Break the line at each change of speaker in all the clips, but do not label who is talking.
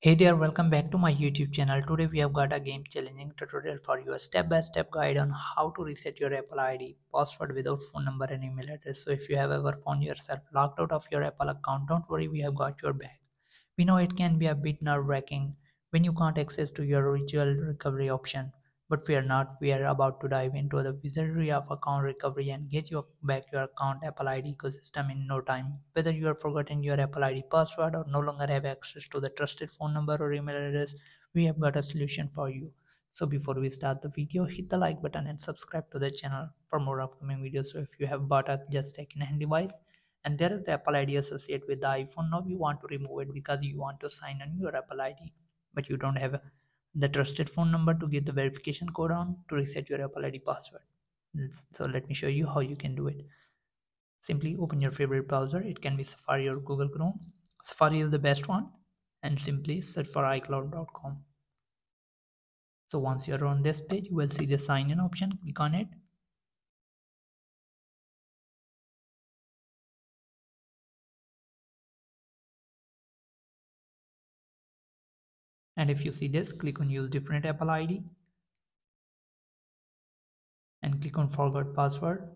Hey there, welcome back to my YouTube channel. Today we have got a game challenging tutorial for you, a step-by-step -step guide on how to reset your Apple ID password without phone number and email address. So if you have ever found yourself locked out of your Apple account, don't worry, we have got your back. We know it can be a bit nerve-wracking when you can't access to your original recovery option. But fear not, we are about to dive into the wizardry of account recovery and get you back your account Apple ID ecosystem in no time. Whether you have forgotten your Apple ID password or no longer have access to the trusted phone number or email address, we have got a solution for you. So before we start the video, hit the like button and subscribe to the channel for more upcoming videos. So if you have bought a just second-hand device and there is the Apple ID associated with the iPhone, now you want to remove it because you want to sign on your Apple ID, but you don't have the trusted phone number to get the verification code on to reset your Apple ID password. So let me show you how you can do it. Simply open your favorite browser. It can be Safari or Google Chrome. Safari is the best one and simply search for iCloud.com. So once you're on this page, you will see the sign in option. Click on it and if you see this click on use different apple id and click on forgot password.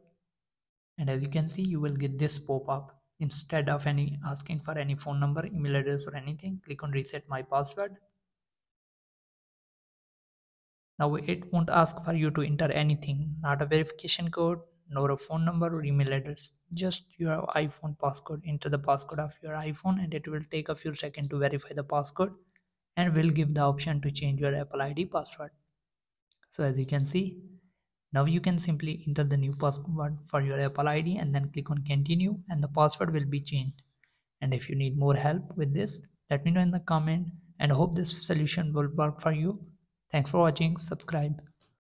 And as you can see you will get this pop-up. Instead of any asking for any phone number email address or anything click on reset my password. Now it won't ask for you to enter anything not a verification code nor a phone number or email address just your iphone passcode. Enter the passcode of your iphone and it will take a few seconds to verify the passcode and will give the option to change your Apple ID password. So as you can see, now you can simply enter the new password for your Apple ID and then click on continue and the password will be changed. And if you need more help with this, let me know in the comment and hope this solution will work for you. Thanks for watching. Subscribe.